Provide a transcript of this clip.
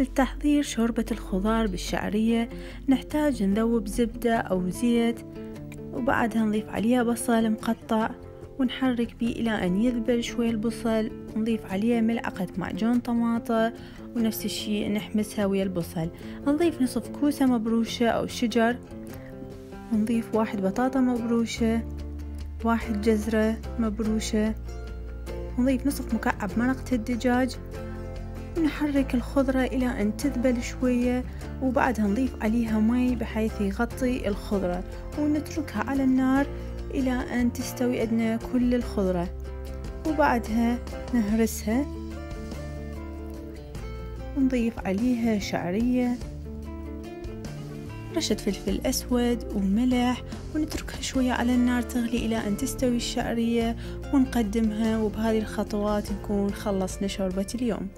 لتحضير شوربة الخضار بالشعرية. نحتاج نذوب زبدة أو زيت وبعدها نضيف عليها بصل مقطع ونحرك بيه إلى أن يذبل شوي البصل. نضيف عليه ملعقة معجون طماطة ونفس الشي نحمسها ويا البصل. نضيف نصف كوسة مبروشة أو شجر ونضيف واحد بطاطا مبروشة واحد جزرة مبروشة. نضيف نصف مكعب مرقة الدجاج ونحرك الخضرة إلى أن تذبل شوية وبعدها نضيف عليها مي بحيث يغطي الخضرة ونتركها على النار إلى أن تستوي عندنا كل الخضرة. وبعدها نهرسها ونضيف عليها شعرية رشة فلفل أسود وملح ونتركها شوية على النار تغلي إلى أن تستوي الشعرية ونقدمها وبهذه الخطوات نكون خلصنا شوربة اليوم.